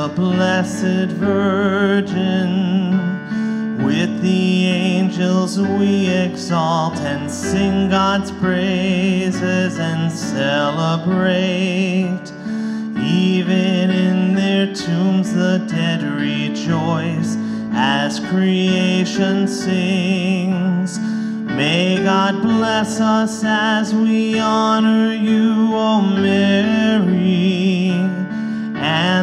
the Blessed Virgin. With the angels we exalt and sing God's praises and celebrate. Even in their tombs the dead rejoice as creation sings. May God bless us as we honor you, O Mary.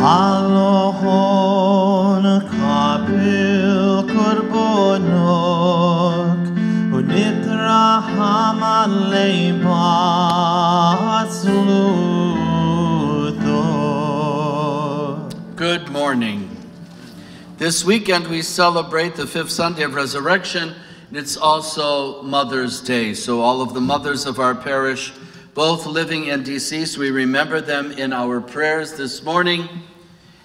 Alohon Kapil Korbonok Good morning. This weekend we celebrate the fifth Sunday of Resurrection, and it's also Mother's Day. So, all of the mothers of our parish, both living and deceased, we remember them in our prayers this morning.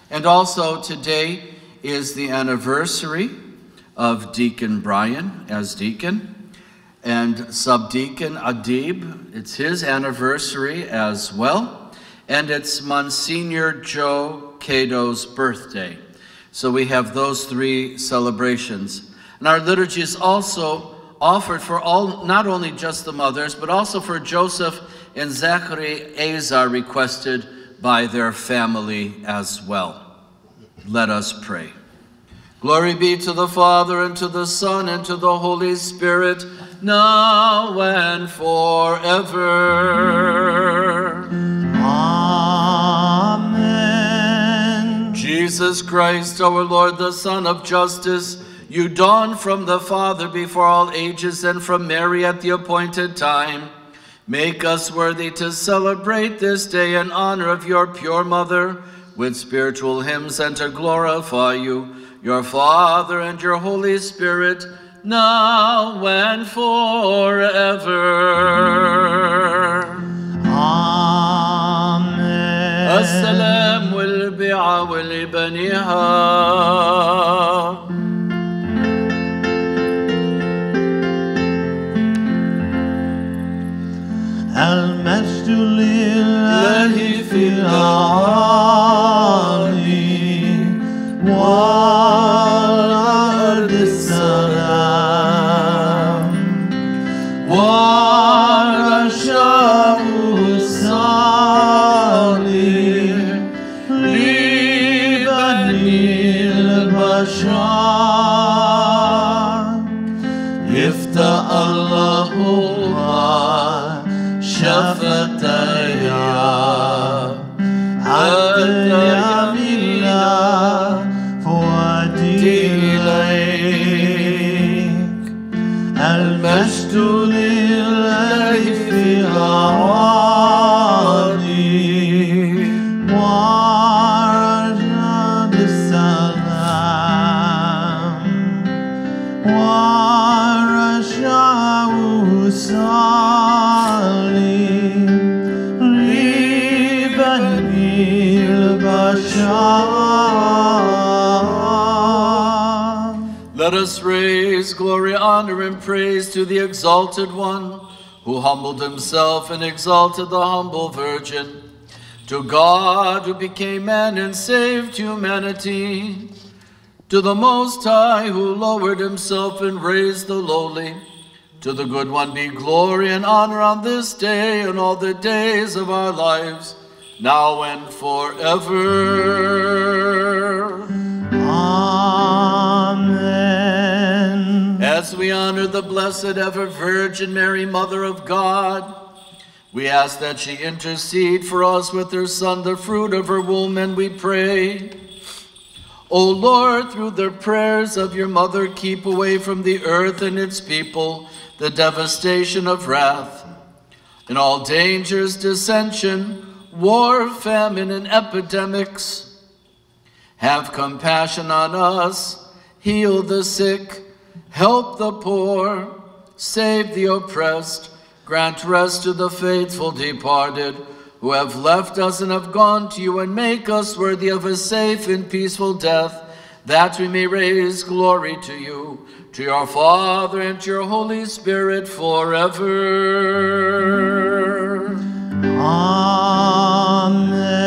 And also, today is the anniversary of Deacon Brian as deacon and subdeacon Adib. It's his anniversary as well. And it's Monsignor Joe Cato's birthday. So we have those three celebrations. And our liturgy is also offered for all, not only just the mothers, but also for Joseph and Zachary Azar requested by their family as well. Let us pray. Glory be to the Father, and to the Son, and to the Holy Spirit, now and forever. Amen. Jesus Christ, our Lord, the Sun of justice, you dawned from the Father before all ages and from Mary at the appointed time. Make us worthy to celebrate this day in honor of your pure mother with spiritual hymns and to glorify you, your Father and your Holy Spirit, now and forever. Amen. السلام والبيعة ولبنيها Glory, honor, and praise to the exalted one who humbled himself and exalted the humble virgin. To God who became man and saved humanity. To the Most High who lowered himself and raised the lowly. To the good one be glory and honor on this day and all the days of our lives, now and forever. Amen. Mother, the Blessed Ever Virgin Mary, Mother of God. We ask that she intercede for us with her Son, the fruit of her womb, and we pray. O Lord, through the prayers of your mother, keep away from the earth and its people the devastation of wrath. In all dangers, dissension, war, famine, and epidemics, have compassion on us, heal the sick, help the poor, save the oppressed, grant rest to the faithful departed, who have left us and have gone to you, and make us worthy of a safe and peaceful death, that we may raise glory to you, to your Father, and to your Holy Spirit forever. Amen.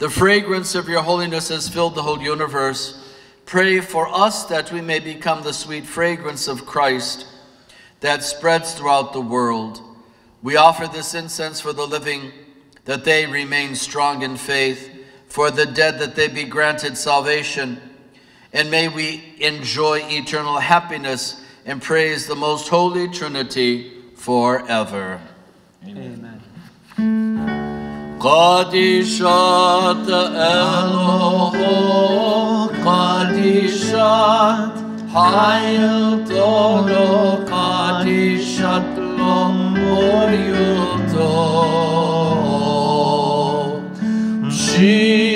The fragrance of your holiness has filled the whole universe. Pray for us that we may become the sweet fragrance of Christ that spreads throughout the world. We offer this incense for the living, that they remain strong in faith, for the dead, that they be granted salvation. And may we enjoy eternal happiness and praise the most holy Trinity forever. Amen. قديشات ألوه قديشات حيل طولو قديشات لمريوتو شيخود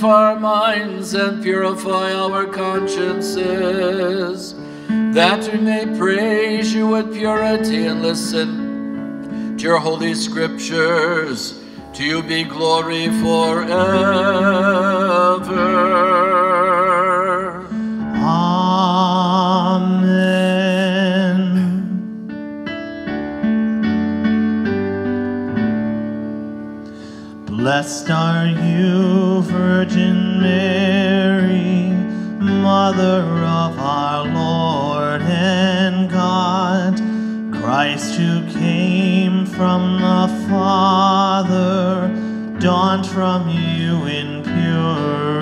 Sanctify our minds and purify our consciences, that we may praise you with purity and listen to your holy scriptures. To you be glory forever. Blessed are you, Virgin Mary, Mother of our Lord and God, Christ who came from the Father, dawned from you in purity.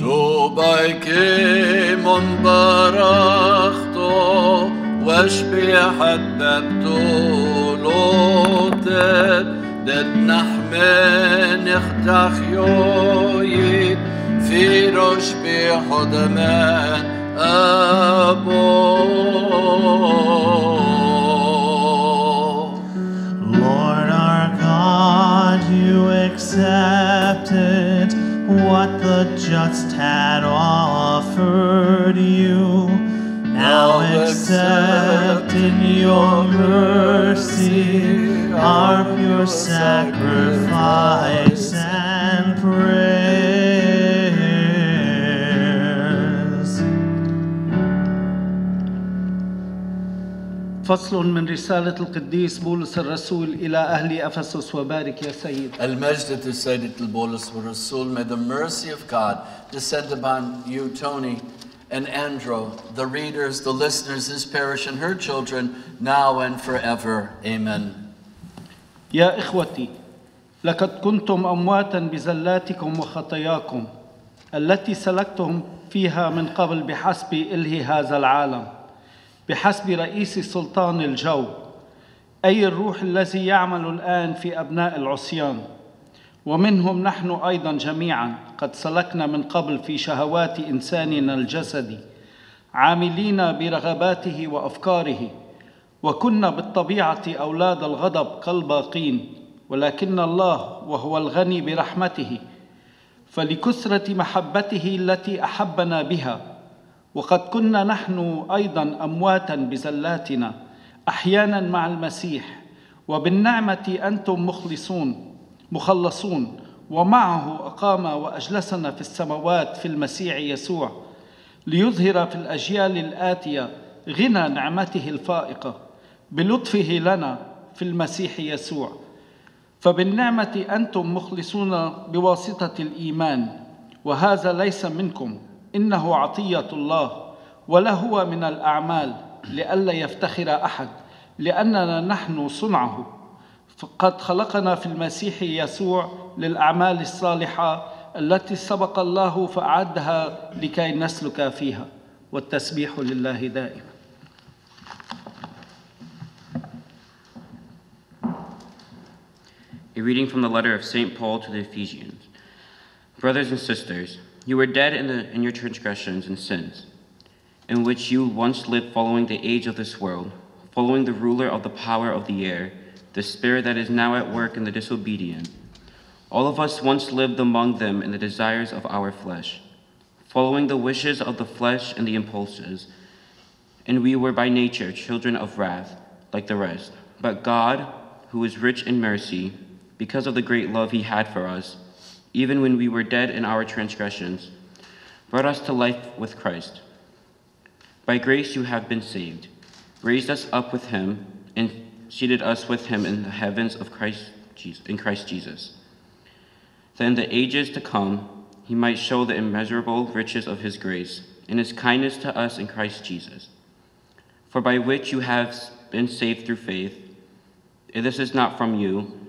توبايكي منبرختو واشبي حببتو لوتت det nach menach yoyit firosh behodamen above. Lord our God, you accepted what the just had offered you. Now accept in your mercy our pure sacrifice and prayers. فصل من رسالة القديس بولس الرسول إلى أهل أفسس وبارك يا سيد المجد to Sayyid al-Bolus wa Rasul. May the mercy of God descend upon you, Tony, and Andrew, the readers, the listeners, this parish, and her children, now and forever. Amen. يا إخوتي لقد كنتم أمواتا بزلاتكم وخطاياكم التي سلكتم فيها من قبل بحسب إله هذا العالم بحسب رئيس سلطان الجو أي الروح الذي يعمل الآن في أبناء العصيان. ومنهم نحن أيضا جميعا قد سلكنا من قبل في شهوات إنساننا الجسدي عاملين برغباته وأفكاره. وكنا بالطبيعة أولاد الغضب كالباقين ولكن الله وهو الغني برحمته فلكثرة محبته التي أحبنا بها. وقد كنا نحن أيضا أمواتا بزلاتنا أحيانا مع المسيح وبالنعمة أنتم مخلصون مخلصون ومعه أقام وأجلسنا في السماوات في المسيح يسوع ليظهر في الأجيال الآتية غنى نعمته الفائقة. بلطفه لنا في المسيح يسوع. فبالنعمة أنتم مخلصون بواسطة الإيمان وهذا ليس منكم. إنه عطية الله ولا هو من الأعمال لئلا يفتخر أحد لأننا نحن صنعه. فقد خلقنا في المسيح يسوع للأعمال الصالحة التي سبق الله فأعدها لكي نسلك فيها. والتسبيح لله دائما. A reading from the letter of St. Paul to the Ephesians. Brothers and sisters, you were dead in, the, in your transgressions and sins, in which you once lived following the age of this world, following the ruler of the power of the air, the spirit that is now at work in the disobedient. All of us once lived among them in the desires of our flesh, following the wishes of the flesh and the impulses. And we were by nature children of wrath, like the rest. But God, who is rich in mercy, because of the great love he had for us, even when we were dead in our transgressions, brought us to life with Christ. By grace you have been saved, raised us up with him, and seated us with him in the heavens of Christ Jesus, in Christ Jesus. That in the ages to come he might show the immeasurable riches of his grace and his kindness to us in Christ Jesus. For by which you have been saved through faith, and this is not from you,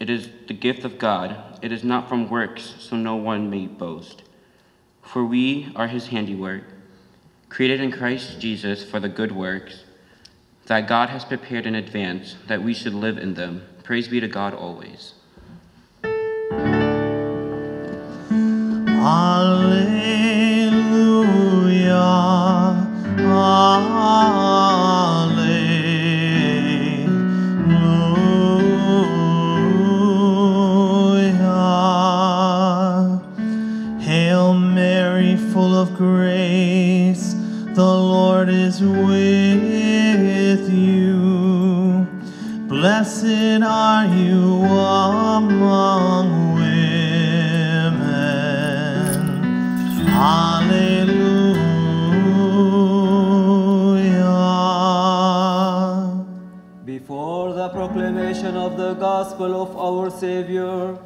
it is the gift of God. It is not from works, so no one may boast. For we are his handiwork, created in Christ Jesus for the good works that God has prepared in advance that we should live in them. Praise be to God always. Alleluia. Proclamation of the gospel of our Savior,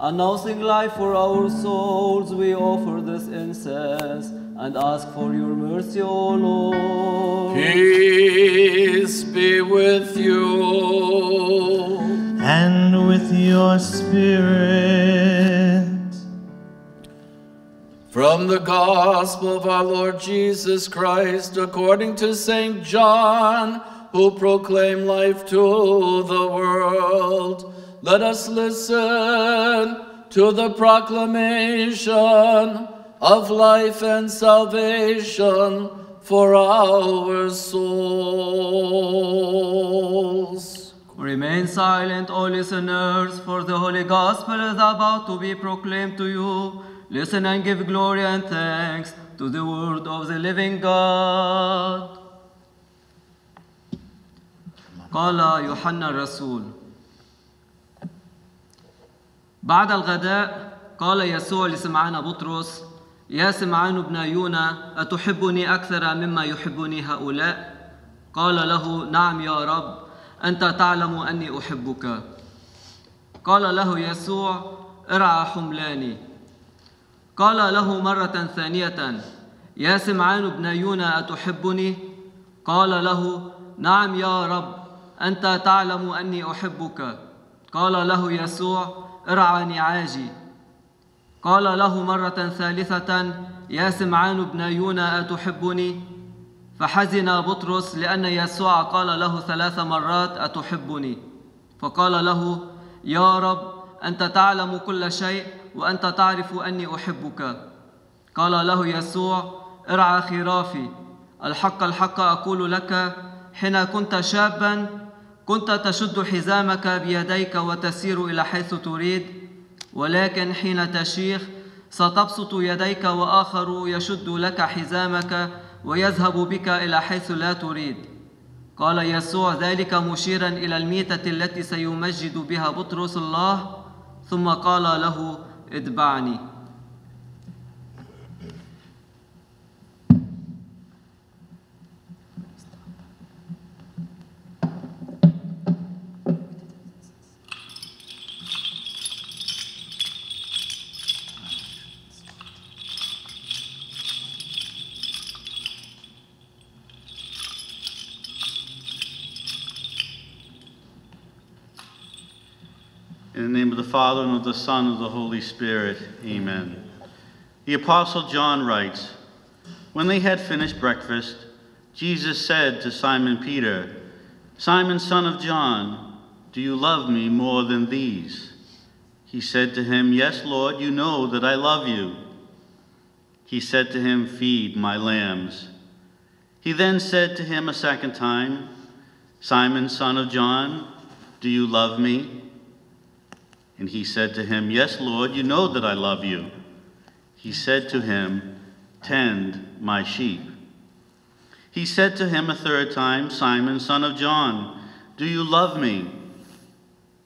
announcing life for our souls, we offer this incense and ask for your mercy, O Lord. Peace be with you. And with your spirit. From the Gospel of our Lord Jesus Christ, according to St. John, who proclaim life to the world, let us listen to the proclamation of life and salvation for our souls. Remain silent, O listeners, for the Holy Gospel is about to be proclaimed to you. Listen and give glory and thanks to the word of the living God. قال يوحنا الرسول بعد الغداء قال يسوع لسمعان بطرس يا سمعان ابن يونا أتحبني أكثر مما يحبني هؤلاء؟ قال له نعم يا رب أنت تعلم أني أحبك قال له يسوع ارعى حملاني قال له مرة ثانية يا سمعان ابن يونا أتحبني؟ قال له نعم يا رب أنت تعلم أني أحبك قال له يسوع ارعى نعاجي قال له مرة ثالثة يا سمعان ابن يونا أتحبني؟ فحزن بطرس لأن يسوع قال له ثلاث مرات أتحبني؟ فقال له يا رب أنت تعلم كل شيء وأنت تعرف أني أحبك قال له يسوع ارعى خرافي الحق الحق أقول لك حين كنت شابا كنت تشد حزامك بيديك وتسير إلى حيث تريد ولكن حين تشيخ ستبسط يديك وآخر يشد لك حزامك ويذهب بك إلى حيث لا تريد. قال يسوع ذلك مشيرا إلى الميتة التي سيمجد بها بطرس الله ثم قال له اتبعني. In the name of the Father, and of the Son, and of the Holy Spirit, amen. The Apostle John writes When they had finished breakfast, Jesus said to Simon Peter, Simon, son of John, do you love me more than these? He said to him, Yes, Lord, you know that I love you. He said to him, Feed my lambs. He then said to him a second time, Simon, son of John, do you love me? And he said to him, Yes, Lord, you know that I love you. He said to him, Tend my sheep. He said to him a third time, Simon, son of John, do you love me?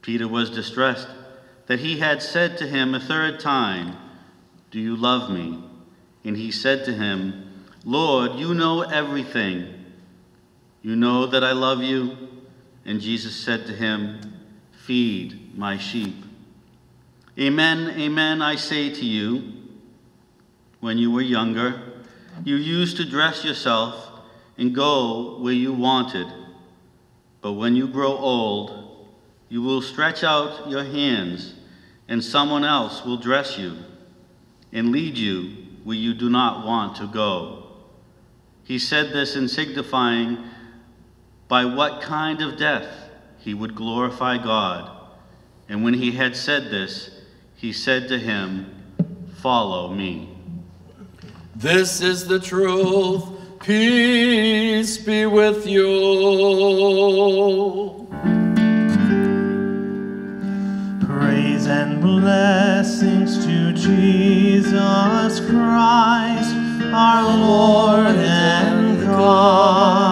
Peter was distressed that he had said to him a third time, Do you love me? And he said to him, Lord, you know everything. You know that I love you. And Jesus said to him, Feed my sheep. Amen, amen, I say to you, when you were younger, you used to dress yourself and go where you wanted. But when you grow old, you will stretch out your hands, and someone else will dress you and lead you where you do not want to go. He said this in signifying by what kind of death he would glorify God. And when he had said this, he said to him, Follow me. This is the truth. Peace be with you. Praise and blessings to Jesus Christ, our Lord and God.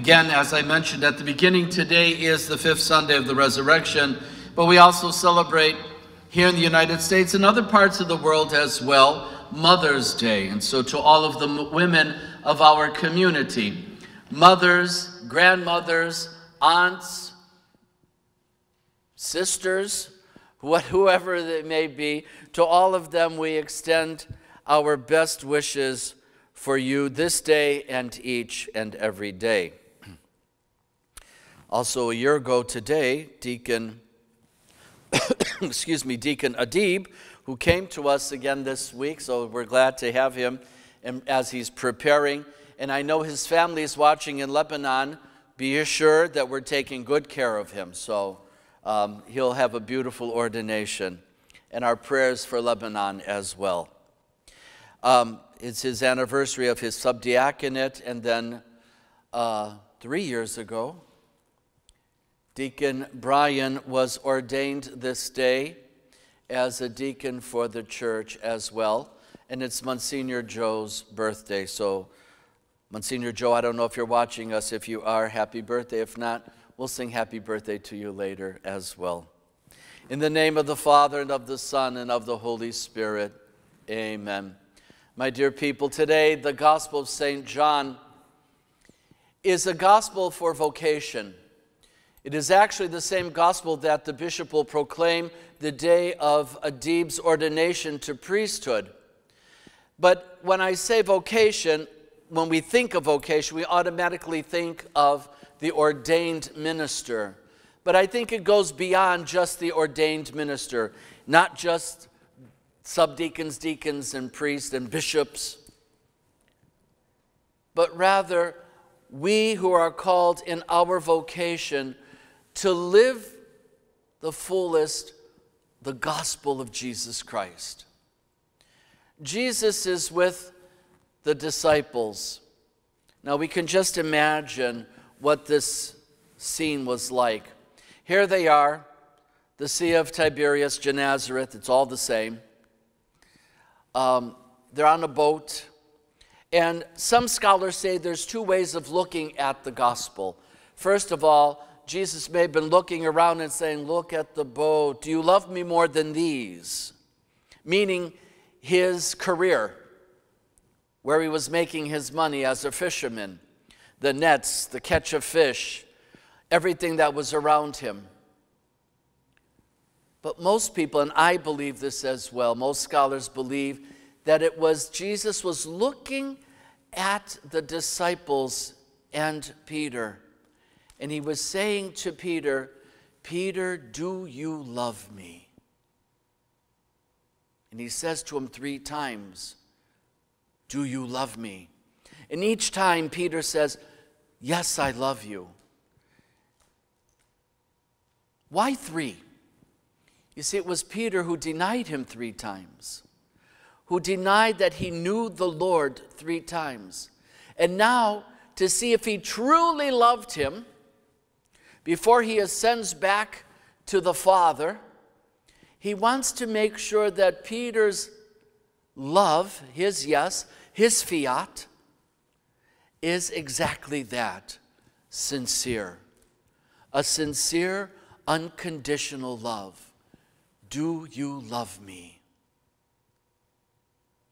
Again, as I mentioned at the beginning, today is the fifth Sunday of the resurrection, but we also celebrate here in the United States and other parts of the world as well, Mother's Day. And so to all of the women of our community, mothers, grandmothers, aunts, sisters, whoever they may be, to all of them we extend our best wishes for you this day and each and every day. Also, a year ago today, Deacon, excuse me, Deacon Adib, who came to us again this week, so we're glad to have him and as he's preparing. And I know his family is watching in Lebanon. Be assured that we're taking good care of him. So um, he'll have a beautiful ordination. And our prayers for Lebanon as well. Um, it's his anniversary of his subdiaconate, and then uh, three years ago, Deacon Brian was ordained this day as a deacon for the church as well. And it's Monsignor Joe's birthday. So, Monsignor Joe, I don't know if you're watching us. If you are, happy birthday. If not, we'll sing happy birthday to you later as well. In the name of the Father, and of the Son, and of the Holy Spirit, amen. My dear people, today the Gospel of St. John is a gospel for vocation. It is actually the same gospel that the bishop will proclaim the day of Adib's ordination to priesthood. But when I say vocation, when we think of vocation, we automatically think of the ordained minister. But I think it goes beyond just the ordained minister, not just subdeacons, deacons, and priests and bishops, but rather we who are called in our vocation to live the fullest the gospel of Jesus Christ. Jesus is with the disciples. Now we can just imagine what this scene was like. Here they are, the Sea of Tiberias, Gennesaret, it's all the same. Um, they're on a boat. And some scholars say there's two ways of looking at the gospel. First of all, Jesus may have been looking around and saying, Look at the boat. Do you love me more than these? Meaning his career, where he was making his money as a fisherman, the nets, the catch of fish, everything that was around him. But most people, and I believe this as well, most scholars believe that it was Jesus was looking at the disciples and Peter and he was saying to Peter, Peter, do you love me? And he says to him three times, Do you love me? And each time Peter says, Yes, I love you. Why three? You see, it was Peter who denied him three times, who denied that he knew the Lord three times. And now, to see if he truly loved him, before he ascends back to the Father, he wants to make sure that Peter's love, his yes, his fiat, is exactly that sincere. A sincere, unconditional love. Do you love me?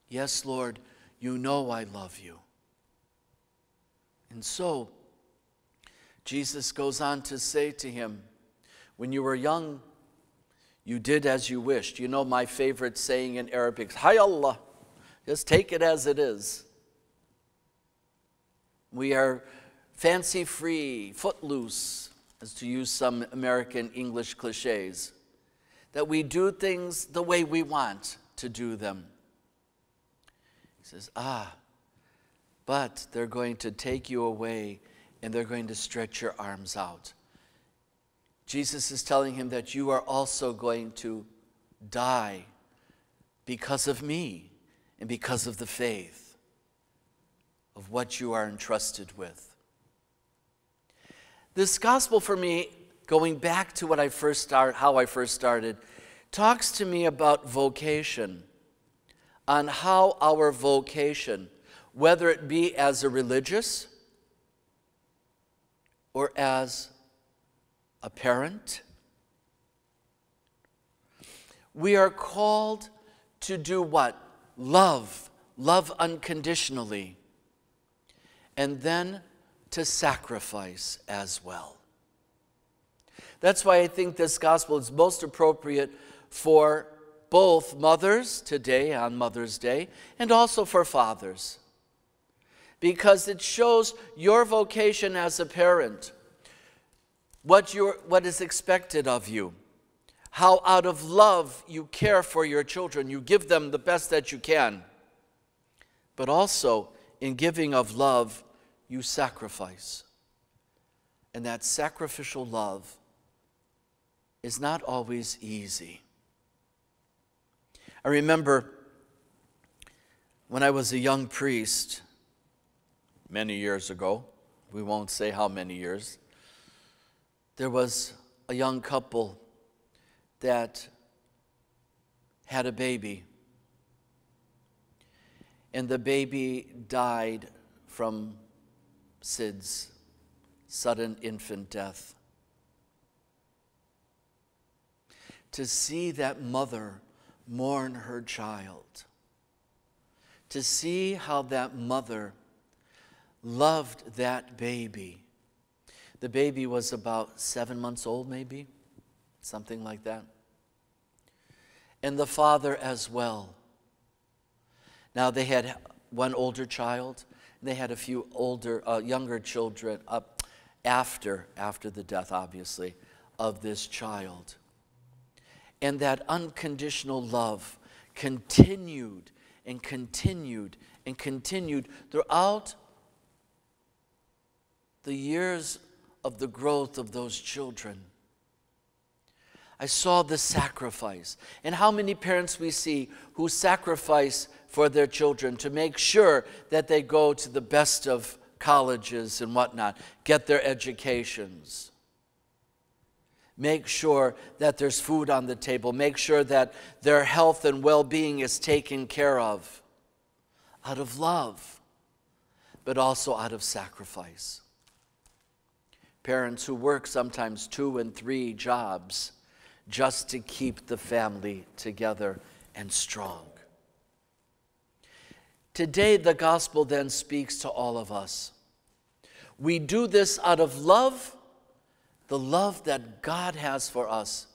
Yes, Lord, you know I love you. And so, Jesus goes on to say to him, When you were young, you did as you wished. You know my favorite saying in Arabic, Hay Allah, just take it as it is. We are fancy free, footloose, as to use some American English cliches, that we do things the way we want to do them. He says, Ah, but they're going to take you away and they're going to stretch your arms out. Jesus is telling him that you are also going to die because of me and because of the faith of what you are entrusted with. This gospel for me, going back to what I first start, how I first started, talks to me about vocation, on how our vocation, whether it be as a religious, or as a parent. We are called to do what? Love, love unconditionally, and then to sacrifice as well. That's why I think this gospel is most appropriate for both mothers today on Mother's Day and also for fathers. Because it shows your vocation as a parent, what, you what is expected of you, how out of love you care for your children, you give them the best that you can. But also, in giving of love, you sacrifice. And that sacrificial love is not always easy. I remember when I was a young priest many years ago, we won't say how many years, there was a young couple that had a baby. And the baby died from SIDS, sudden infant death. To see that mother mourn her child, to see how that mother loved that baby. The baby was about seven months old, maybe, something like that. And the father as well. Now, they had one older child, and they had a few older, uh, younger children up after, after the death, obviously, of this child. And that unconditional love continued and continued and continued throughout the years of the growth of those children. I saw the sacrifice. And how many parents we see who sacrifice for their children to make sure that they go to the best of colleges and whatnot, get their educations make sure that there's food on the table, make sure that their health and well being is taken care of out of love, but also out of sacrifice. Parents who work sometimes two and three jobs just to keep the family together and strong. Today, the gospel then speaks to all of us. We do this out of love the love that God has for us,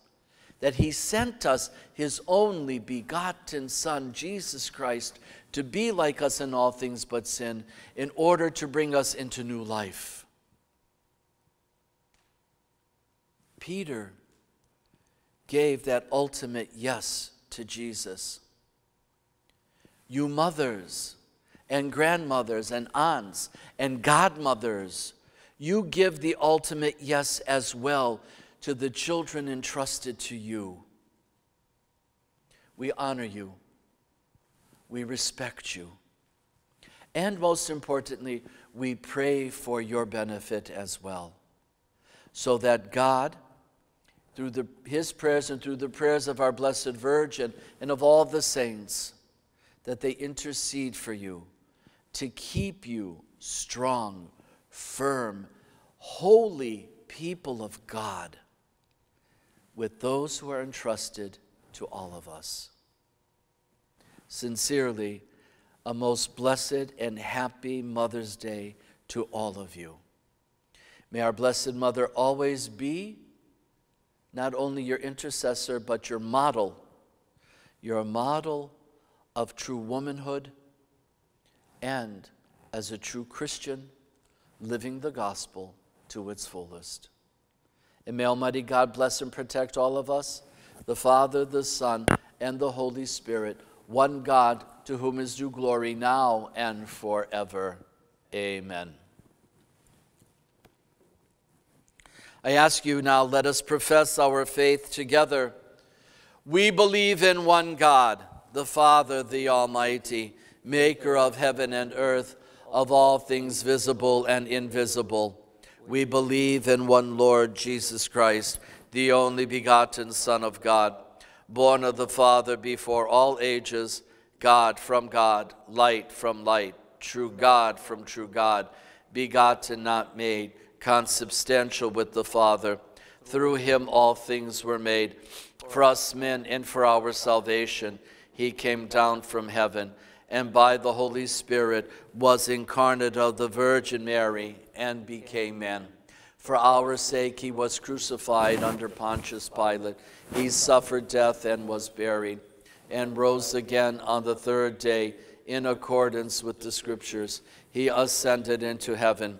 that He sent us His only begotten Son, Jesus Christ, to be like us in all things but sin, in order to bring us into new life. Peter gave that ultimate yes to Jesus. You mothers and grandmothers and aunts and godmothers you give the ultimate yes as well to the children entrusted to you. We honor you. We respect you. And most importantly, we pray for your benefit as well. So that God, through the, his prayers and through the prayers of our Blessed Virgin and of all the saints, that they intercede for you to keep you strong, firm, holy people of God with those who are entrusted to all of us. Sincerely, a most blessed and happy Mother's Day to all of you. May our Blessed Mother always be not only your intercessor, but your model. You're a model of true womanhood and as a true Christian, living the gospel to its fullest. And may Almighty God bless and protect all of us, the Father, the Son, and the Holy Spirit, one God to whom is due glory now and forever. Amen. I ask you now, let us profess our faith together. We believe in one God, the Father, the Almighty, maker of heaven and earth, of all things visible and invisible. We believe in one Lord Jesus Christ, the only begotten Son of God, born of the Father before all ages, God from God, light from light, true God from true God, begotten, not made, consubstantial with the Father. Through him all things were made. For us men and for our salvation, he came down from heaven, and by the Holy Spirit was incarnate of the Virgin Mary and became man. For our sake he was crucified under Pontius Pilate. He suffered death and was buried, and rose again on the third day in accordance with the Scriptures. He ascended into heaven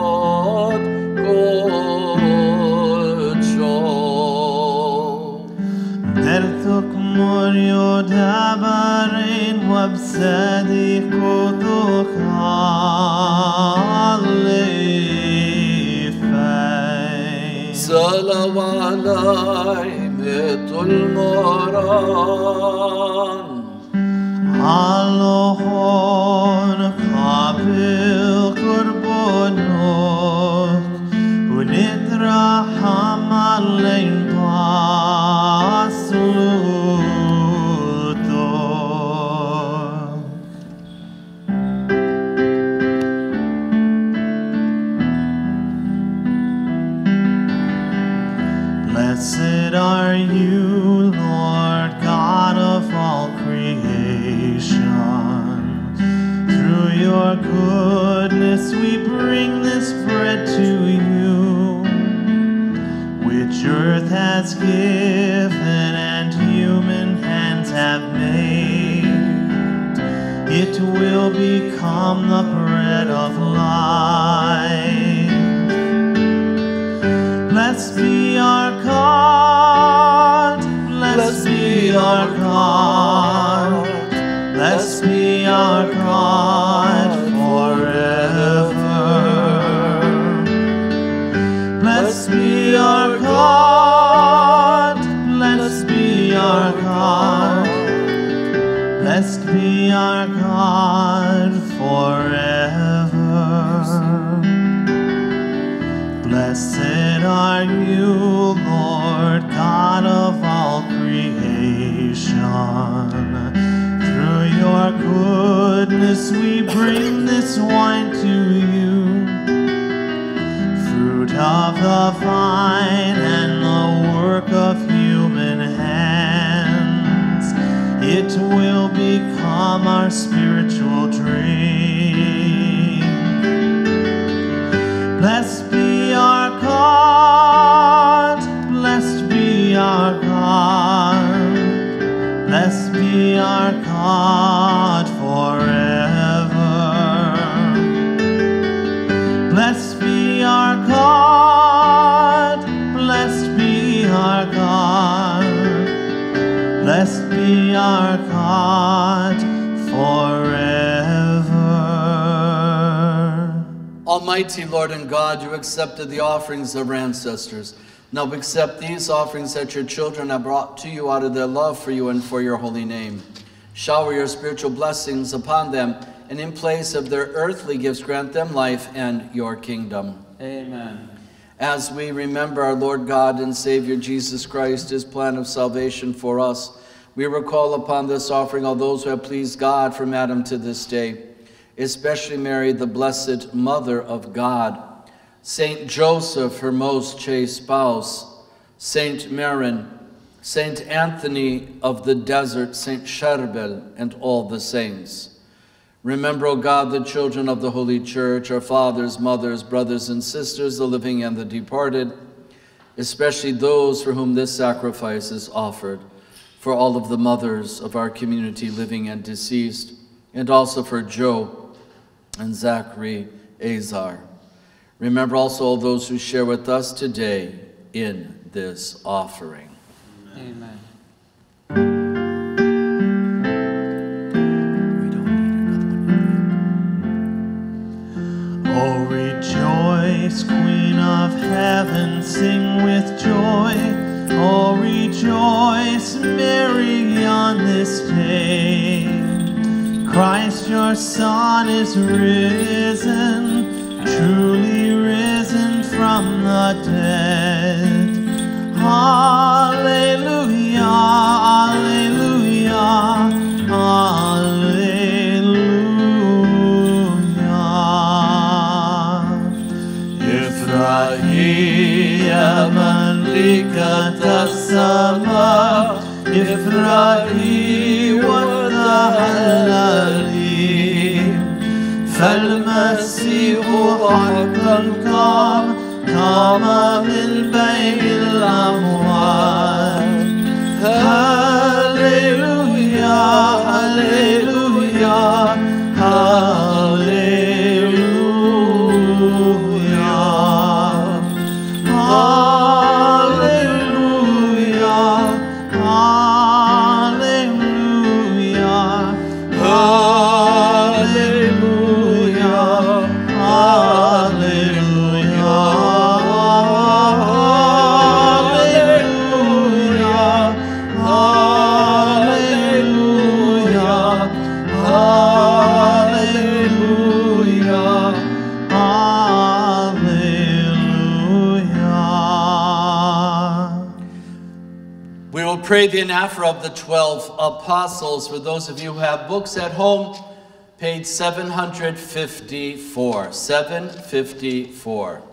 علي مت المران Almighty Lord and God, you accepted the offerings of our ancestors. Now accept these offerings that your children have brought to you out of their love for you and for your holy name. Shower your spiritual blessings upon them, and in place of their earthly gifts, grant them life and your kingdom. Amen. As we remember our Lord God and Savior Jesus Christ, his plan of salvation for us, we recall upon this offering all those who have pleased God from Adam to this day, especially Mary, the blessed Mother of God, Saint Joseph, her most chaste spouse, Saint Maron, Saint Anthony of the desert, Saint Charbel, and all the saints. Remember, O God, the children of the Holy Church, our fathers, mothers, brothers, and sisters, the living and the departed. especially those for whom this sacrifice is offered, for all of the mothers of our community living and deceased, and also for Joe and Zachary Azar. Remember also all those who share with us today in this offering. Amen. Oh, rejoice, Queen of Heaven, sing with joy. Oh, rejoice, Mary, on this day. Christ your Son is risen, truly risen from the dead. Hallelujah, hallelujah, hallelujah. فالمسيح حقا قام قام من بين الأموات anaphora of the 12 apostles. For those of you who have books at home, page 754. 754.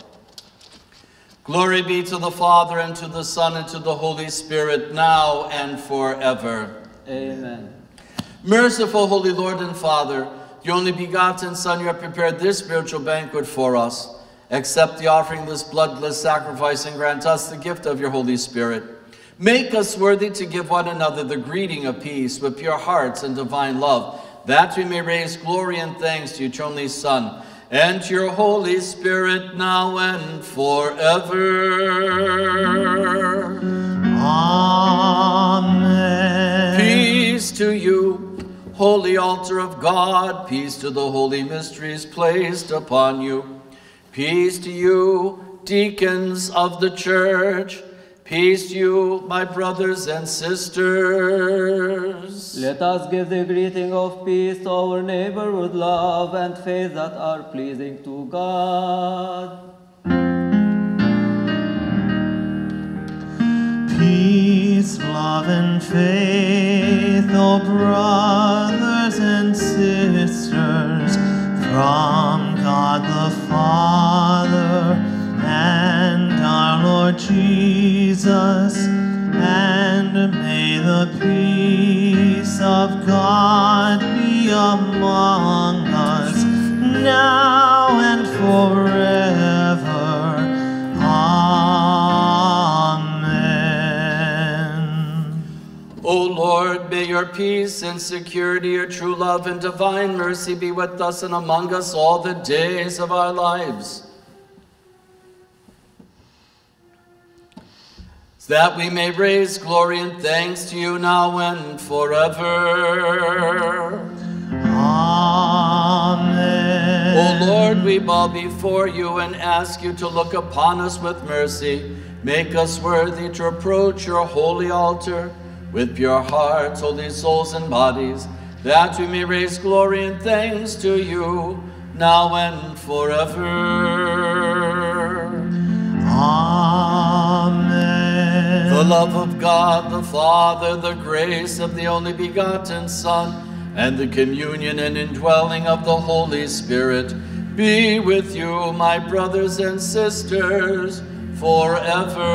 Glory be to the Father, and to the Son, and to the Holy Spirit, now and forever. Amen. Merciful, Holy Lord and Father, the only begotten Son, you have prepared this spiritual banquet for us. Accept the offering, this bloodless sacrifice, and grant us the gift of your Holy Spirit. Make us worthy to give one another the greeting of peace with pure hearts and divine love, that we may raise glory and thanks to your only Son, and to your Holy Spirit now and forever. Amen. Peace to you, holy altar of God. Peace to the holy mysteries placed upon you. Peace to you, deacons of the church. Peace to you, my brothers and sisters. Let us give the greeting of peace to our neighbor with love and faith that are pleasing to God. Peace, love, and faith, oh brothers and sisters, from God the Father and our Lord Jesus, and may the peace of God be among us now and forever. Amen. O Lord, may your peace and security, your true love and divine mercy be with us and among us all the days of our lives. That we may raise glory and thanks to you now and forever. Amen. O Lord, we bow before you and ask you to look upon us with mercy. Make us worthy to approach your holy altar with pure hearts, holy souls, and bodies, that we may raise glory and thanks to you now and forever. Amen. The love of God the Father, the grace of the only begotten Son, and the communion and indwelling of the Holy Spirit be with you, my brothers and sisters, forever.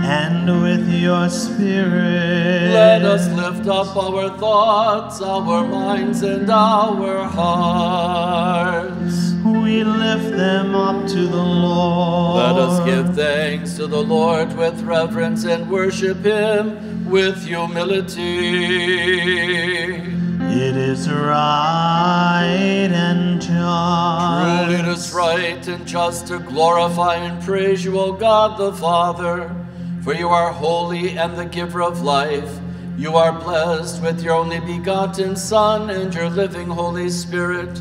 And with your spirit. Let us lift up our thoughts, our minds, and our hearts. We lift them up to the Lord. Let us give thanks to the Lord with reverence and worship Him with humility. It is right and just. Truly it is right and just to glorify and praise you, O God the Father, for you are holy and the giver of life. You are blessed with your only begotten Son and your living Holy Spirit.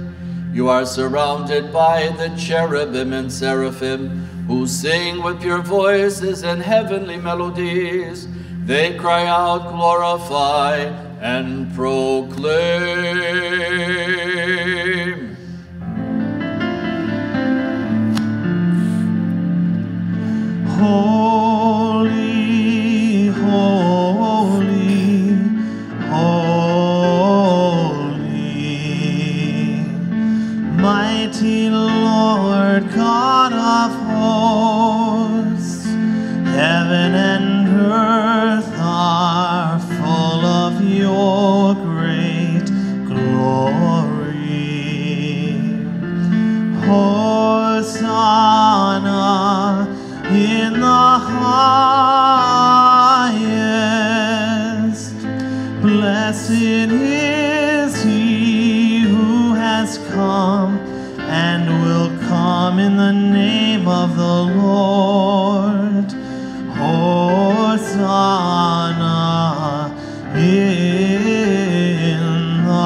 You are surrounded by the cherubim and seraphim who sing with pure voices and heavenly melodies. They cry out, glorify, and proclaim. Holy, Lord God of hosts, heaven and earth are full of your great glory. Hosanna in the name of the Lord. Hosanna in the highest.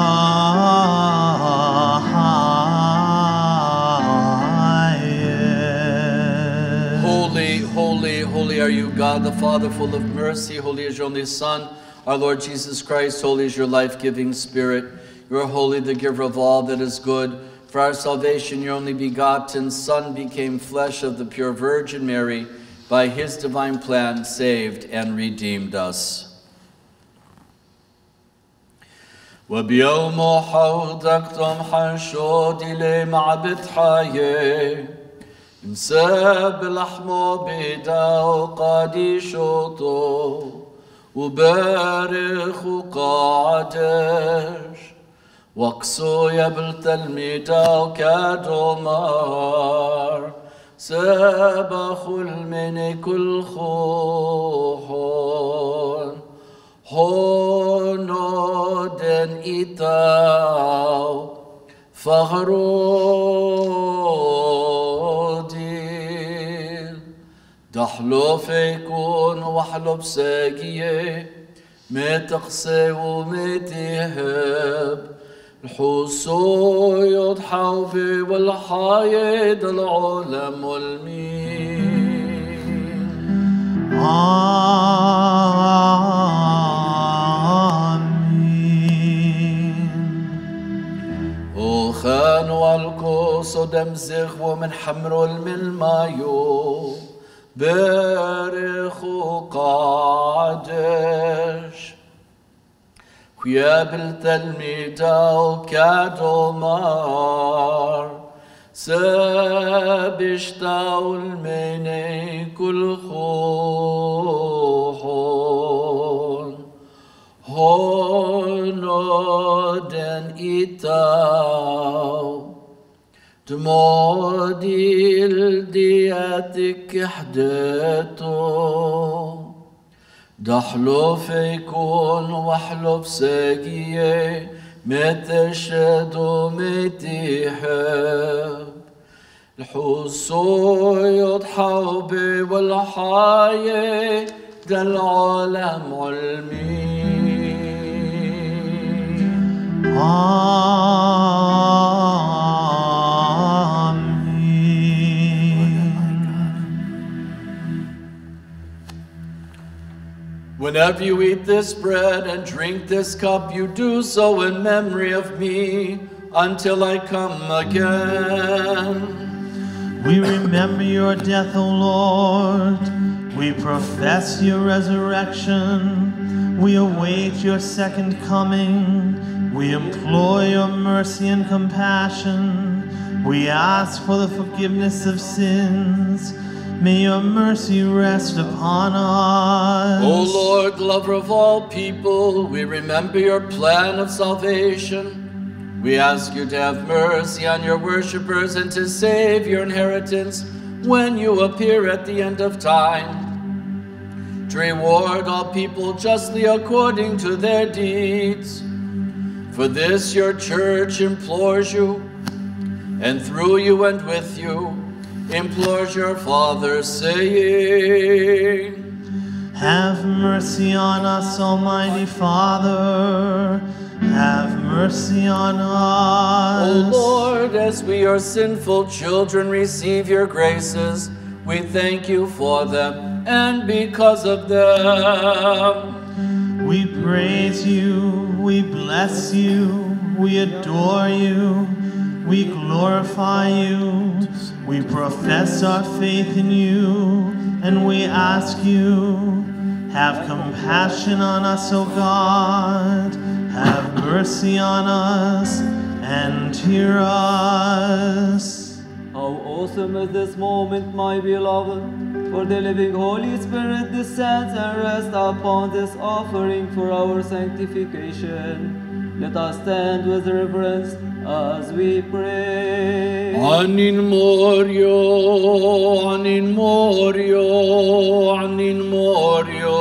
Holy, holy, holy are you, God the Father, full of mercy. Holy is your only Son, our Lord Jesus Christ. Holy is your life giving Spirit. You are holy, the giver of all that is good. For our salvation, your only begotten Son became flesh of the pure Virgin Mary. By his divine plan, saved and redeemed us. وبيوم حوضك تمحى شودي لي مع بتحايه مساب لحمه بيدا وقادي شوطه وبارخ وقادش وقسو يبلتل ميتاو كادومار سبخ من كل خوحون هونو دن إتاو فغرو دين دحلو فيكون وحلو بساقية متقسي ومتهب الحصيد حوفي والحايد العلم والمين. آمين. وخان والقوس ودمزغ ومن حمر المن مايو برخ وقاعدش Gjöbel til وكادو مار. kadomar والميني كل خوحون هونودن إتاو تموديل دياتك حدتو. دحلو فيكون وحلو بساقية ما تشهد وما يضحو بي والحاية ده العالم علمي. آه. Whenever you eat this bread and drink this cup, you do so in memory of me until I come again. We remember your death, O Lord. We profess your resurrection. We await your second coming. We implore your mercy and compassion. We ask for the forgiveness of sins. May your mercy rest upon us. O Lord, lover of all people, we remember your plan of salvation. We ask you to have mercy on your worshippers and to save your inheritance when you appear at the end of time to reward all people justly according to their deeds. For this your church implores you, and through you and with you implores your Father, saying, Have mercy on us, Almighty Father. Have mercy on us. O Lord, as we, your sinful children, receive your graces, we thank you for them and because of them. We praise you, we bless you, we adore you, we glorify you, we profess our faith in you, and we ask you, have compassion on us, O God, have mercy on us, and hear us. How awesome is this moment, my beloved, for the living Holy Spirit descends and rests upon this offering for our sanctification. Let us stand with reverence as we pray. Anin morio, anin morio, anin morio.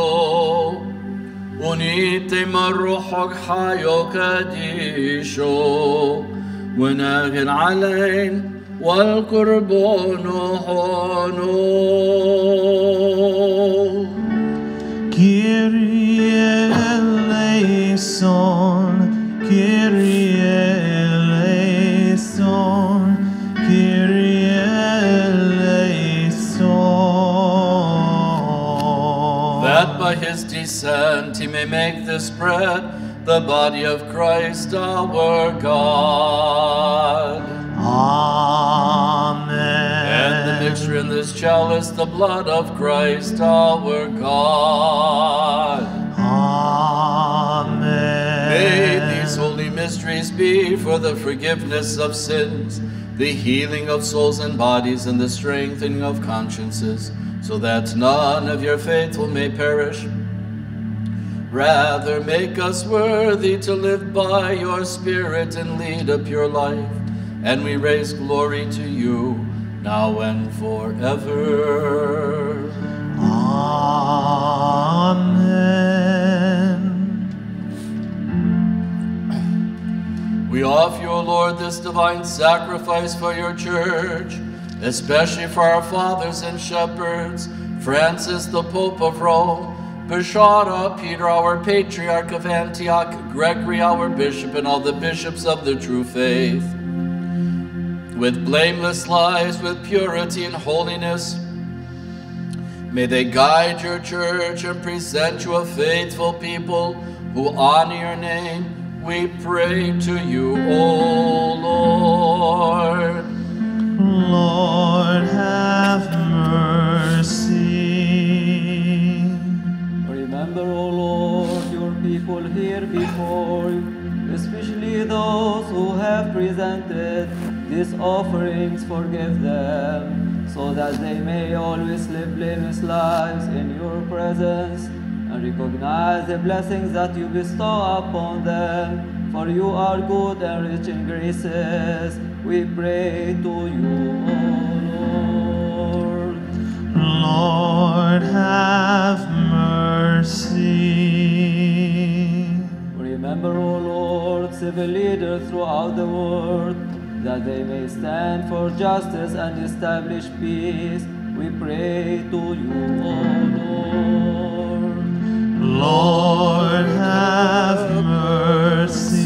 Unite maruحك حيو كديشو وناغن علين والقربان هونو Kyrie eleison, Kyrie eleison, Kyrie eleison. that by his descent he may make this bread the body of Christ our God. Amen. And the mixture in this chalice, the blood of Christ our God. Mysteries be for the forgiveness of sins, the healing of souls and bodies, and the strengthening of consciences, so that none of your faithful may perish. Rather, make us worthy to live by your Spirit and lead a pure life. And we raise glory to you now and forever. Amen. We offer you, O Lord, this divine sacrifice for your church, especially for our fathers and shepherds, Francis, the Pope of Rome, Bishara, Peter, our Patriarch of Antioch, Gregory, our Bishop, and all the bishops of the true faith. With blameless lives, with purity and holiness, may they guide your church and present you a faithful people who honor your name. We pray to you, O Lord. Lord, have mercy. Remember, O Lord, your people here before you, especially those who have presented these offerings, forgive them, so that they may always live blameless lives in your presence and recognize the blessings that you bestow upon them. For you are good and rich in graces. We pray to you, O Lord. Lord, have mercy. Remember, O Lord, civil leaders throughout the world, that they may stand for justice and establish peace. We pray to you, O Lord. Lord, have mercy.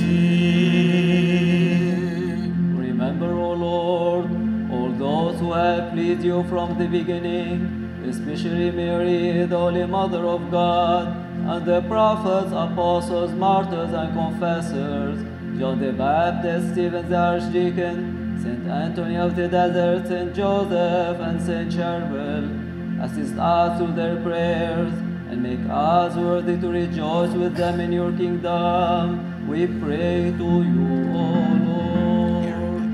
Remember, O Lord, all those who have pleased you from the beginning, especially Mary, the Holy Mother of God, and the prophets, apostles, martyrs, and confessors, John the Baptist, Stephen the Archdeacon, Saint Anthony of the Desert, Saint Joseph, and Saint Charbel. Assist us through their prayers, and make us worthy to rejoice with them in your kingdom. We pray to you, O Lord.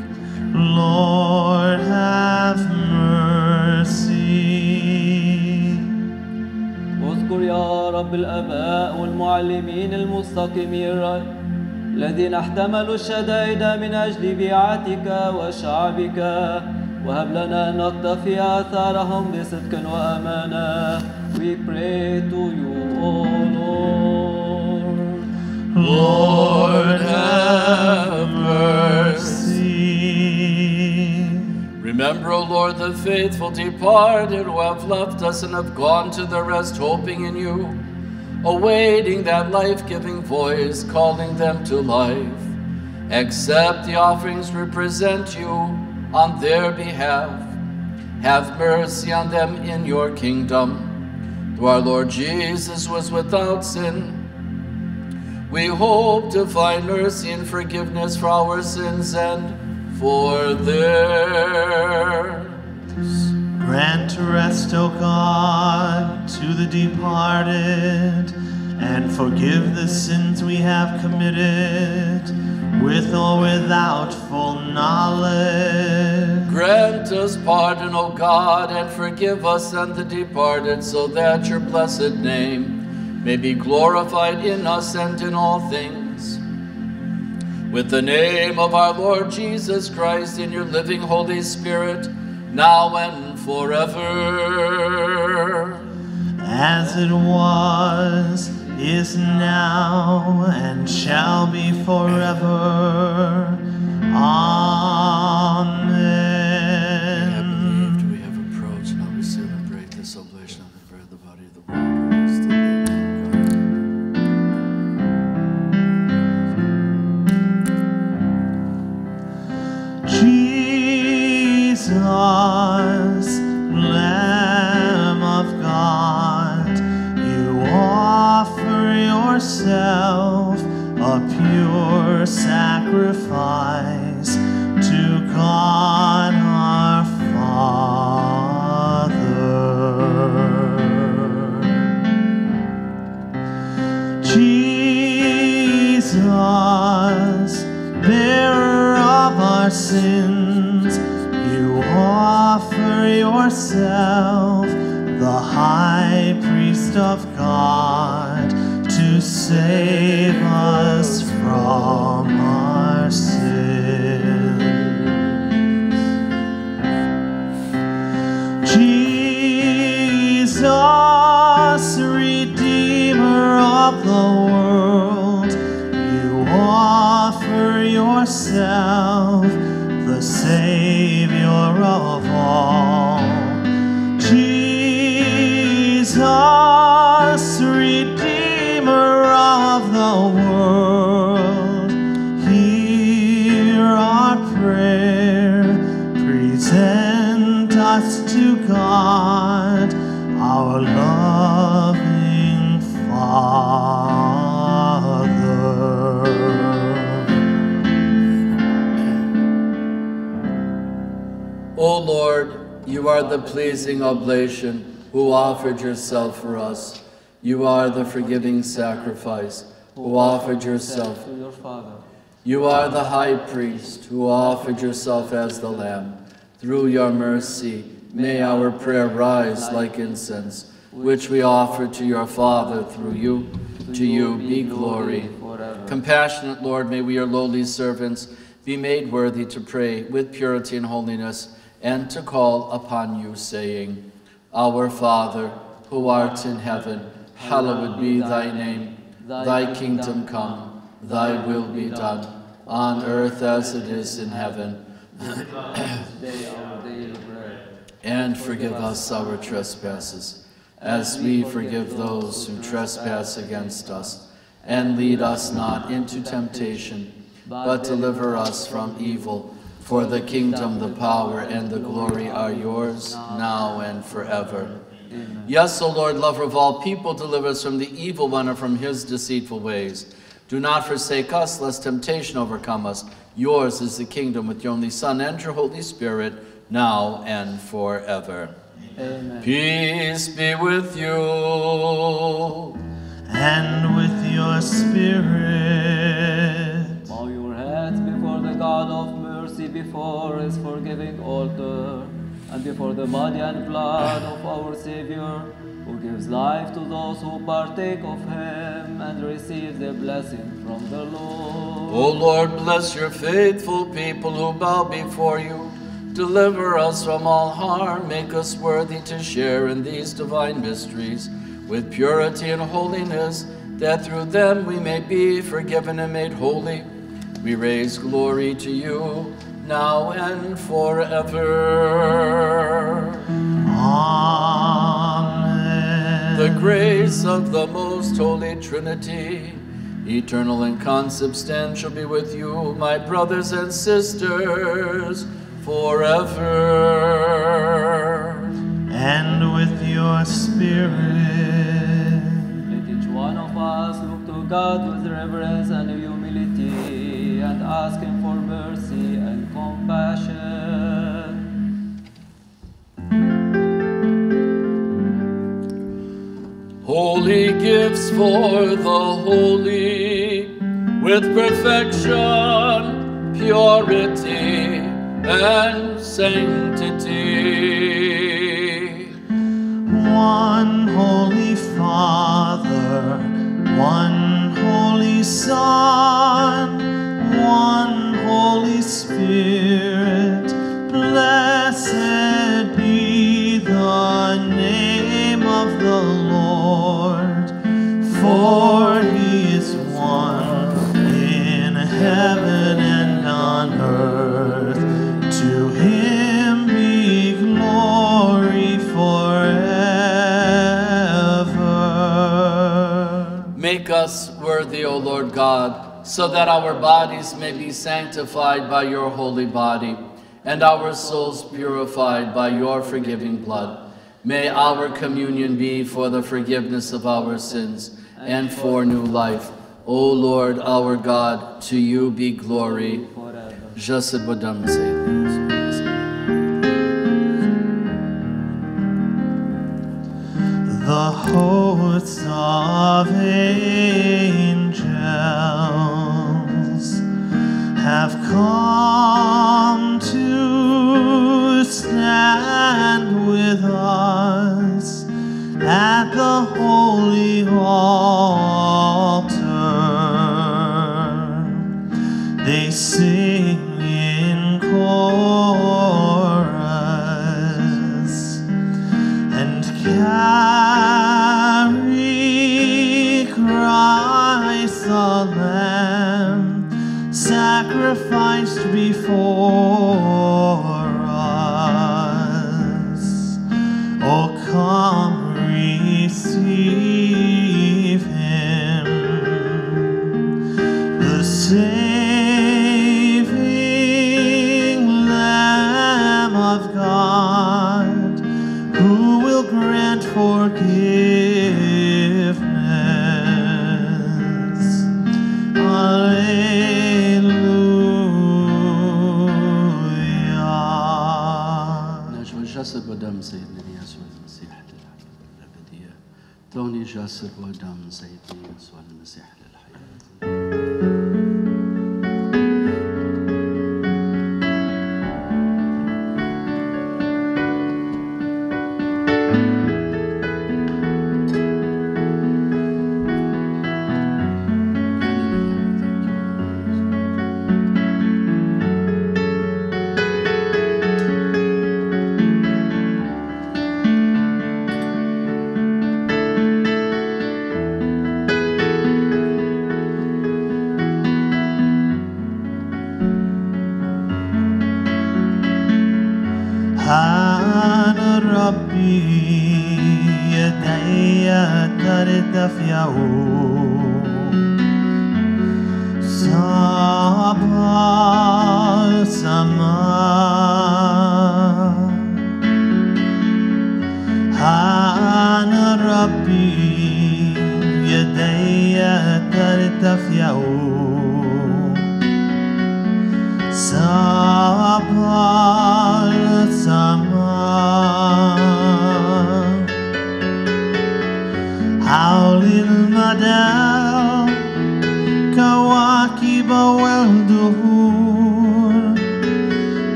Lord, have mercy. اذكر يا رب الآباء والمعلمين المستقيمين الذين احتملوا الشدائد من أجل بيعتك وشعبك وهب لنا أن نقتفي آثارهم بصدق وأمانة We pray to you, O Lord. Lord, have mercy. Remember, O Lord, the faithful departed who have left us and have gone to their rest, hoping in you, awaiting that life giving voice calling them to life. Accept the offerings we present you on their behalf. Have mercy on them in your kingdom. Though our Lord Jesus was without sin, we hope to find mercy and forgiveness for our sins and for theirs. Grant rest, O God, to the departed, and forgive the sins we have committed, with or without full knowledge. Grant us pardon, O God, and forgive us and the departed, so that your blessed name may be glorified in us and in all things. With the name of our Lord Jesus Christ in your living Holy Spirit, now and forever. As it was, is now, and shall be forever. Amen. Yourself a pure sacrifice to God our Father. Jesus, bearer of our sins, you offer yourself, the high priest of God, save us from our sins. Jesus, Redeemer of the world, you offer yourself, the Savior of all. Loving Father. O Lord, you are the pleasing oblation who offered yourself for us. You are the forgiving sacrifice who offered yourself. To your Father. You are the high priest who offered yourself as the lamb. Through your mercy, may our prayer rise like incense, which we offer to your Father through you. To you be glory. Compassionate Lord, may we, your lowly servants, be made worthy to pray with purity and holiness, and to call upon you, saying, Our Father, who art in heaven, hallowed be thy name. Thy kingdom come, thy will be done, on earth as it is in heaven. Day our daily bread. And forgive us our trespasses, as we forgive those who trespass against us. And lead us not into temptation, but deliver us from evil. For the kingdom, the power, and the glory are yours, now and forever. Yes, O Lord, lover of all people, deliver us from the evil one and from his deceitful ways. Do not forsake us, lest temptation overcome us. Yours is the kingdom with your only Son and your Holy Spirit, now and forever. Amen. Peace be with you. and with your spirit. Bow your heads before the God of mercy, before his forgiving altar, and before the body and blood of our Savior, who gives life to those who partake of him and receive the blessing from the Lord. O Lord, bless your faithful people who bow before you. Deliver us from all harm. Make us worthy to share in these divine mysteries with purity and holiness, that through them we may be forgiven and made holy. We raise glory to you now and forever. Amen. The grace of the most holy Trinity, eternal and consubstantial, be with you, my brothers and sisters, forever. and with your spirit. Let each one of us look to God with reverence and humility and ask Him for mercy and compassion. Holy gifts for the holy, with perfection, purity, and sanctity. One holy Father, one holy Son, one Holy Spirit, O Lord God, so that our bodies may be sanctified by your holy body, and our souls purified by your forgiving blood. May our communion be for the forgiveness of our sins and for new life. O Lord our God, to you be glory. The hosts of angels have come to stand with us at the holy altar.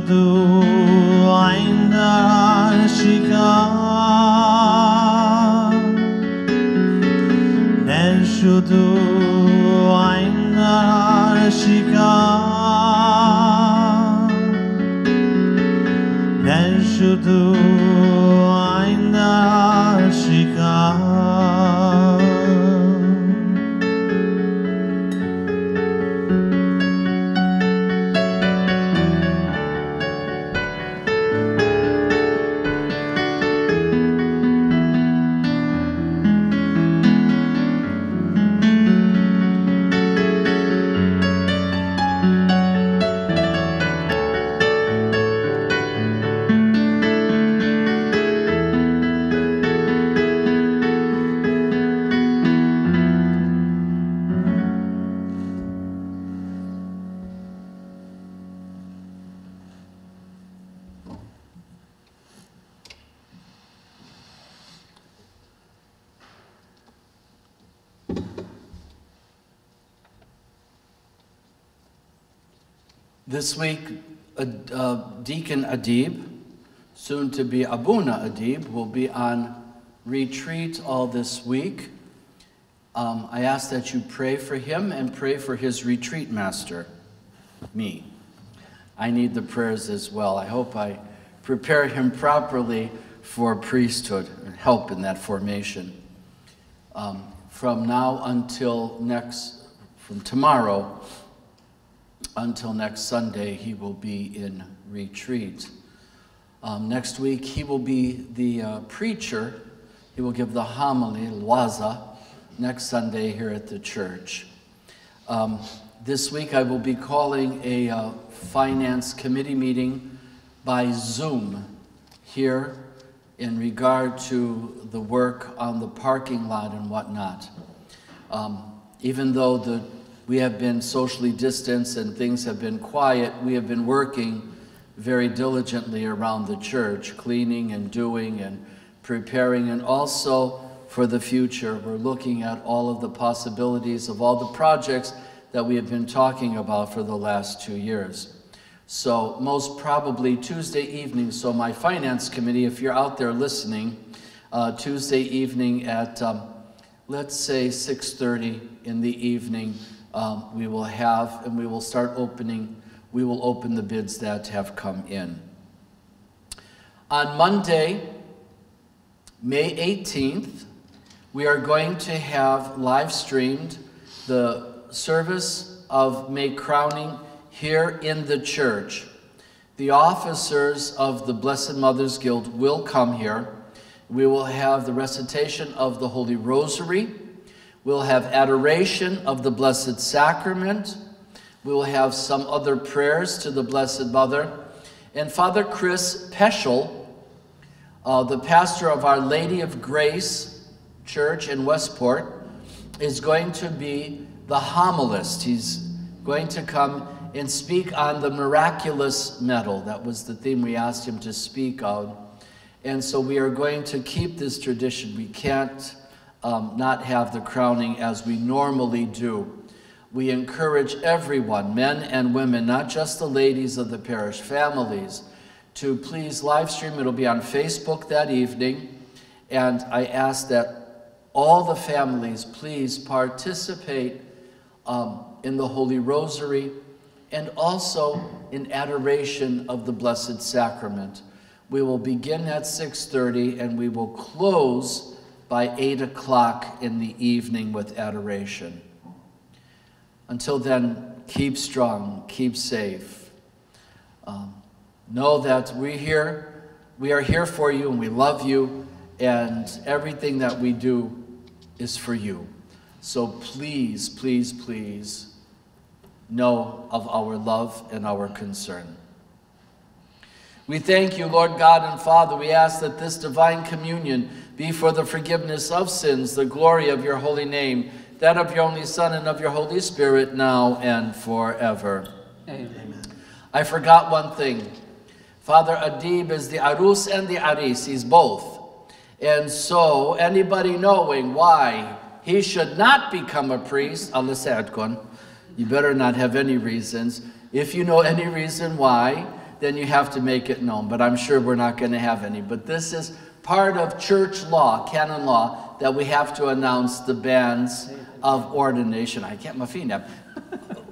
do Deacon Adib, soon to be Abuna Adib, will be on retreat all this week. Um, I ask that you pray for him and pray for his retreat master, me. I need the prayers as well. I hope I prepare him properly for priesthood and help in that formation. Um, from now until next, from tomorrow, until next Sunday, he will be in retreat. Um, next week, he will be the uh, preacher. He will give the homily, Lwaza, next Sunday here at the church. Um, this week, I will be calling a uh, finance committee meeting by Zoom here in regard to the work on the parking lot and whatnot. Um, even though the we have been socially distanced and things have been quiet. We have been working very diligently around the church, cleaning and doing and preparing, and also for the future. We're looking at all of the possibilities of all the projects that we have been talking about for the last two years. So most probably Tuesday evening, so my finance committee, if you're out there listening, uh, Tuesday evening at, um, let's say 6.30 in the evening, um, we will have, and we will start opening, we will open the bids that have come in. On Monday, May 18th, we are going to have live streamed the service of May crowning here in the church. The officers of the Blessed Mothers Guild will come here. We will have the recitation of the Holy Rosary We'll have adoration of the Blessed Sacrament. We'll have some other prayers to the Blessed Mother. And Father Chris Peschel, uh, the pastor of Our Lady of Grace Church in Westport, is going to be the homilist. He's going to come and speak on the miraculous medal. That was the theme we asked him to speak on. And so we are going to keep this tradition. We can't um, not have the crowning as we normally do. We encourage everyone, men and women, not just the ladies of the parish, families, to please live stream. It'll be on Facebook that evening. And I ask that all the families please participate um, in the Holy Rosary and also in adoration of the Blessed Sacrament. We will begin at 6.30 and we will close by 8 o'clock in the evening with adoration. Until then, keep strong, keep safe. Um, know that we're here, we are here for you and we love you, and everything that we do is for you. So please, please, please know of our love and our concern. We thank you, Lord God and Father. We ask that this divine communion be for the forgiveness of sins, the glory of your holy name, that of your only Son and of your Holy Spirit, now and forever. Amen. I forgot one thing. Father Adib is the Arus and the Aris. He's both. And so, anybody knowing why he should not become a priest, Allah you better not have any reasons. If you know any reason why, then you have to make it known. But I'm sure we're not going to have any. But this is part of church law, canon law, that we have to announce the bands of ordination. I can't mafina.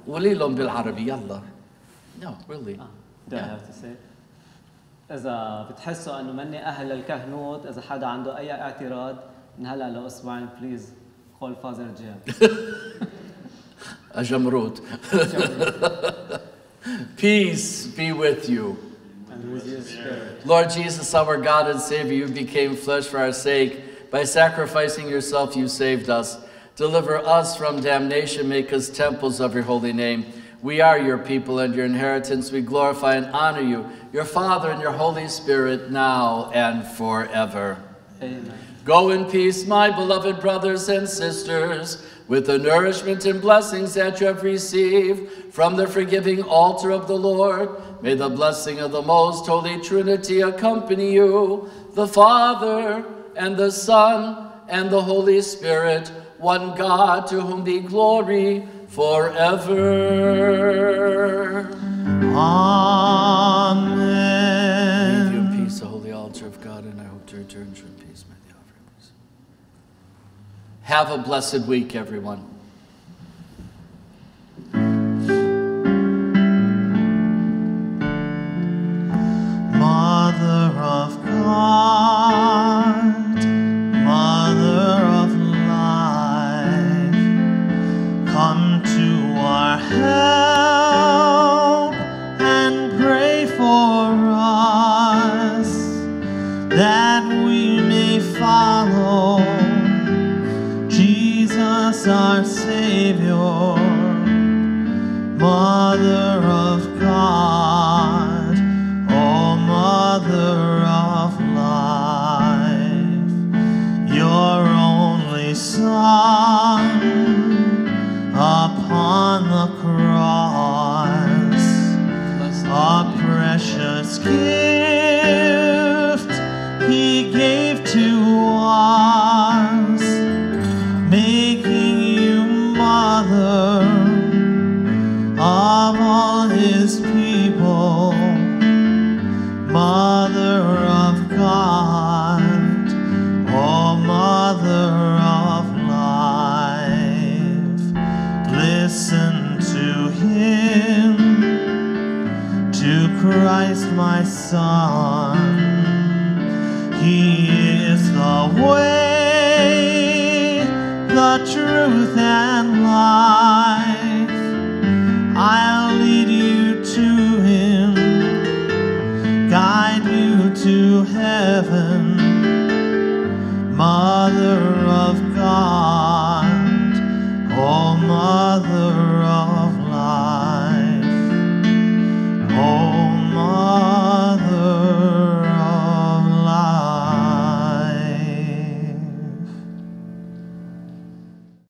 قولي bil بالعربي يلا. No, really. Do I have to say it? إذا بتحسوا إنه مني أهل للكهنوت إذا حدا عنده أي اعتراض من هلا لأسبوعين بليز call Father Jim. Ajamrut. Peace be with you. and with your spirit. Lord Jesus, our God and Savior, you became flesh for our sake. By sacrificing yourself, you saved us. Deliver us from damnation, make us temples of your holy name. We are your people and your inheritance. We glorify and honor you, your Father and your Holy Spirit, now and forever. Amen. Go in peace, my beloved brothers and sisters, with the nourishment and blessings that you have received from the forgiving altar of the Lord. May the blessing of the most holy Trinity accompany you, the Father and the Son and the Holy Spirit, one God to whom be glory forever. Amen. Leave you in peace, the holy altar of God, and I hope to return to you in peace. May the offerings. Have a blessed week, everyone. Mother of God,